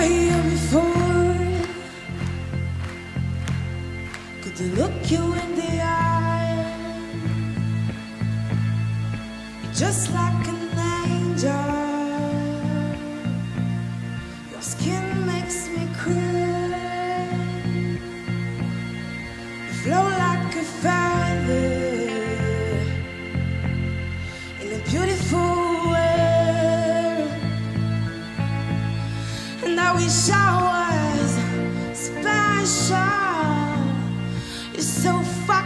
I am before. Could they look you in the eye? You're just like an angel. Your skin makes me cry. You flow I wish I was special. You're so fucking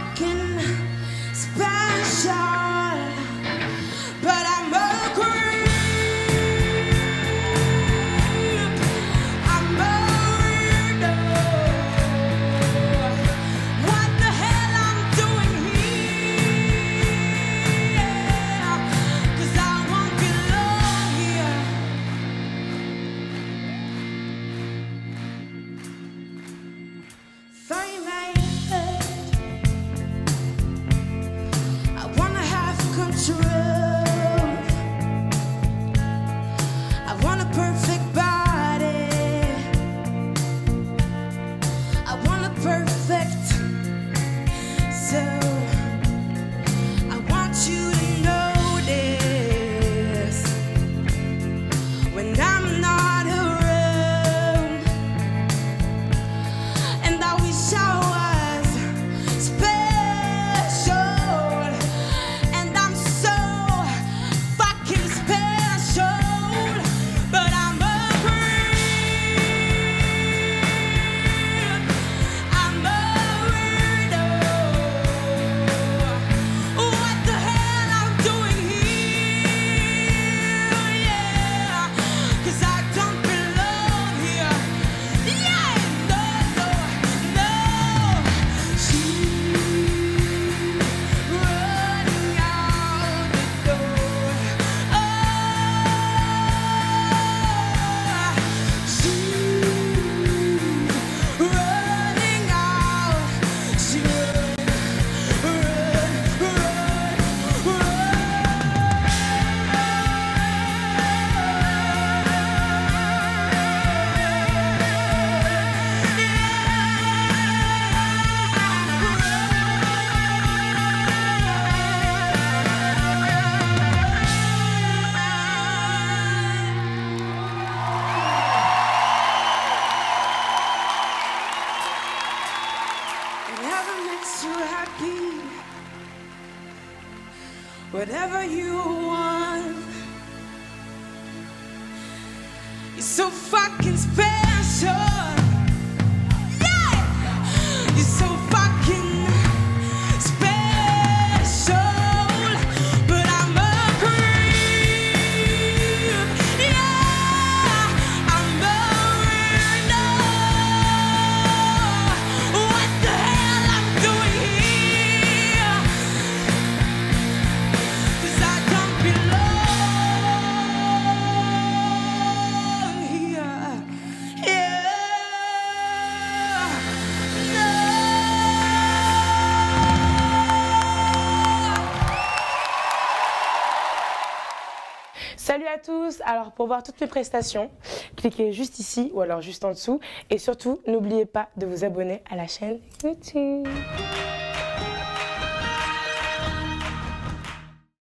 whatever you want. You're so fucking special. Salut à tous Alors pour voir toutes mes prestations, cliquez juste ici ou alors juste en dessous. Et surtout, n'oubliez pas de vous abonner à la chaîne YouTube.